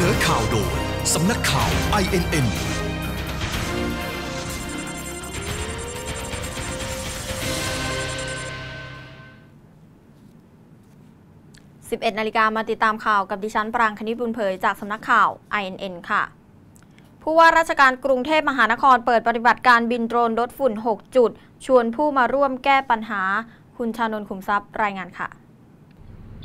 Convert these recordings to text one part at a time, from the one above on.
นอข่าวโดย สำนักข่าว INN 11นาฬิกามาติดตามข่าวกับดิฉันปรางคณิตบุญเผยจากสำนักข่าว INN ค่ะ ผู้ว่าราชการกรุงเทพมหานครเปิดปฏิบัติการบินโดรนลดฝุ่น 6 จุด ชวนผู้มาร่วมแก้ปัญหา คุณชานนท์ขุมทรัพย์รายงานค่ะ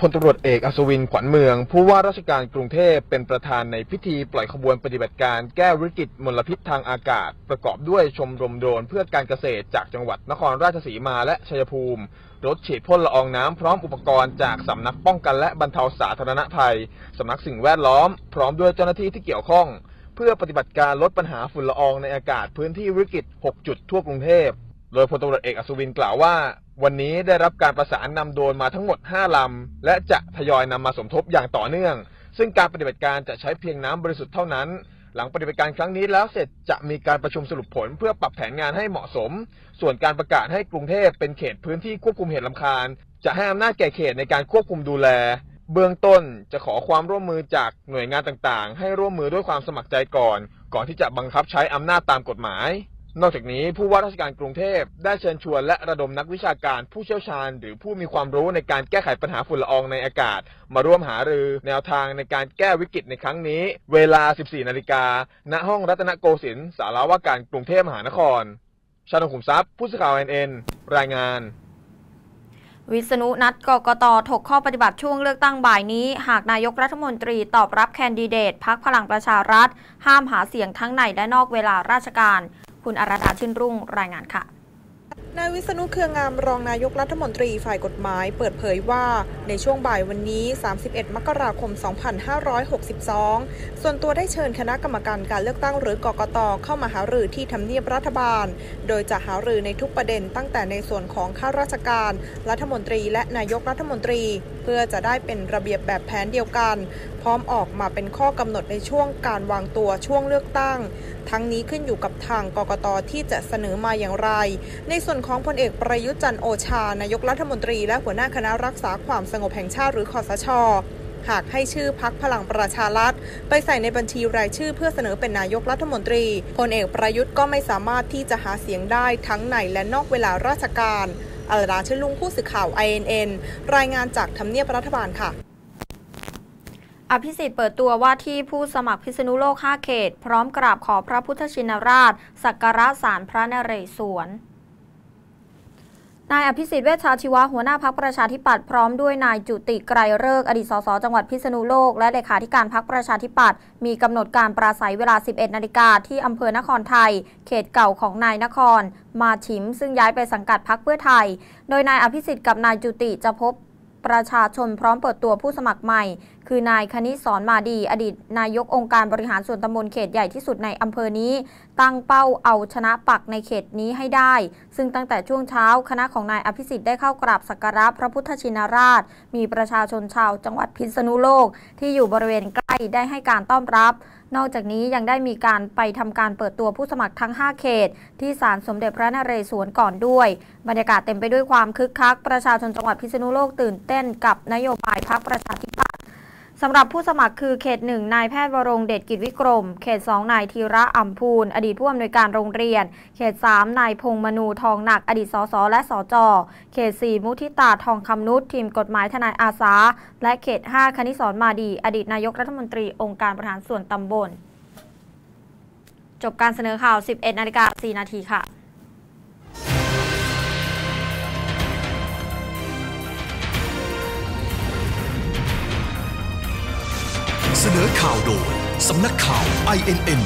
พลตำรวจเอกอัศวินขวัญเมือง ผู้ว่าราชการกรุงเทพเป็นประธานในพิธีปล่อยขบวนปฏิบัติการแก้วิกฤตมลพิษทางอากาศ ประกอบด้วยชมรมโดรนเพื่อการเกษตรจากจังหวัดนครราชสีมาและชัยภูมิ รถฉีดพ่นละอองน้ำพร้อมอุปกรณ์จากสำนักป้องกันและบรรเทาสาธารณภัยสำนักสิ่งแวดล้อม พร้อมด้วยเจ้าหน้าที่ที่เกี่ยวข้อง เพื่อปฏิบัติการลดปัญหาฝุ่นละอองในอากาศพื้นที่วิกฤต 6 จุดทั่วกรุงเทพ โดยพลตำรวจเอกอัศวินกล่าวว่า วันนี้ได้รับการประสานนำโดรนมาทั้งหมด 5 ลำ และจะทยอยนำมาสมทบอย่างต่อเนื่อง ซึ่งการปฏิบัติการจะใช้เพียงน้ำบริสุทธิ์เท่านั้น หลังปฏิบัติการครั้งนี้แล้วเสร็จจะมีการประชุมสรุปผลเพื่อปรับแผนงานให้เหมาะสม ส่วนการประกาศให้กรุงเทพเป็นเขตพื้นที่ควบคุมเหตุลำคาญ จะให้อำนาจแก่เขตในการควบคุมดูแล เบื้องต้นจะขอความร่วมมือจากหน่วยงานต่างๆ ให้ร่วมมือด้วยความสมัครใจก่อน ก่อนที่จะบังคับใช้อำนาจตามกฎหมาย นอกจากนี้ผู้ว่าราชการกรุงเทพได้เชิญชวนและระดมนักวิชาการผู้เชี่ยวชาญ หรือผู้มีความรู้ในการแก้ไขปัญหาฝุ่นละอองในอากาศ มาร่วมหารือ แนวทางในการแก้วิกฤตในครั้งนี้ เวลา 14 นาฬิกา ณ ห้องรัตนโกสินทร์สาราว่าการกรุงเทพมหานคร ชานนท์ขุมทรัพย์ ผู้สื่อข่าว NN รายงาน วิษณุนัดกกตถกข้อปฏิบัติช่วงเลือกตั้งบ่ายนี้ หากนายกรัฐมนตรีตอบรับแคนดิเดตพักพลังประชารัฐ ห้ามหาเสียงทั้งในและนอกเวลาราชการ คุณอาราดาชื่นรุ่งรายงานค่ะนายวิษณุเครืองามรองนายกรัฐมนตรีฝ่ายกฎหมาย เปิดเผยว่าในช่วงบ่ายวันนี้ 31 มกราคม 2562 ส่วนตัวได้เชิญคณะกรรมการการเลือกตั้งหรือกกตเข้ามาหารือที่ทำเนียบรัฐบาล โดยจะหารือในทุกประเด็นตั้งแต่ในส่วนของข้าราชการ รัฐมนตรีและนายกรัฐมนตรี เพื่อจะได้เป็นระเบียบแบบแผนเดียวกัน พร้อมออกมาเป็นข้อกำหนดในช่วงการวางตัวช่วงเลือกตั้ง ทั้งนี้ขึ้นอยู่กับทางกกตที่จะเสนอมาอย่างไร ในส่วนของพลเอกประยุทธ์จันโอชานายกรัฐมนตรี และหัวหน้าคณะรักษาความสงบแห่งชาติหรือคอสชหากให้ชื่อพักพลังประชารัฐ ไปใส่ในบัญชีรายชื่อเพื่อเสนอเป็นนายกรัฐมนตรีพลเอกประยุทธ์ก็ไม่สามารถที่จะหาเสียงได้ทั้งในและนอกเวลาราชการอลดาชลุงผู้สื่อข่าว INN รายงานจากทำเนียบรัฐบาลค่ะ อภิสิทธิ์เปิดตัวว่าที่ผู้สมัครพิษณุโลก 5 เขต พร้อมกราบขอพระพุทธชินราช สักการะสารพระนเรศวรนายอภิสิทธิ์เวชชาชีวะหัวหน้าพักประชาธิปัตย์พร้อมด้วยนายจุติไกรเลิกอดีตสสจังหวัดพิษณุโลก และเลขาธิการพักประชาธิปัตย์มีกำหนดการปราศัยเวลา 11 นาฬิกาที่อำเภอนครไทย เขตเก่าของนายนคร มาชิม ซึ่งย้ายไปสังกัดพักเพื่อไทย โดยนายอภิสิทธิ์กับนายจุติจะพบ ประชาชนพร้อมเปิดตัวผู้สมัครใหม่ คือนายคณิศรมาดี อดีต นายกองค์การบริหารส่วนตำบลเขตใหญ่ที่สุดในอำเภอนี้ ตั้งเป้าเอาชนะปักในเขตนี้ให้ได้ ซึ่งตั้งแต่ช่วงเช้าคณะของนายอภิสิทธิ์ได้เข้ากราบสักการะพระพุทธชินราช มีประชาชนชาวจังหวัดพิษณุโลกที่อยู่บริเวณใก ได้ให้การต้อนรับ นอกจากนี้ยังได้มีการไปทำการเปิดตัวผู้สมัครทั้ง 5 เขต ที่ศาลสมเด็จพระนเรศวรก่อนด้วย บรรยากาศเต็มไปด้วยความคึกคัก ประชาชนจังหวัดพิษณุโลกตื่นเต้นกับนโยบายพรรคประชาธิปัตย์ สำหรับผู้สมัครคือเขตหนึ่งนายแพทย์วรงเดชกิจวิกรม เขต2นายธีระอัมพูล อดีตผู้อำนวยการโรงเรียน เขต3นายพงมนูทองหนัก อดีตสสและสจ เขต4มุทิตาทองคำนุชทีมกฎหมายทนายอาสา และเขต5คณิศรมาดี อดีตนายกรัฐมนตรีองค์การบริหารส่วนตำบล จบการเสนอข่าว 11นาฬิกา4นาทีค่ะ เสนอข่าวโดย สำนักข่าว INN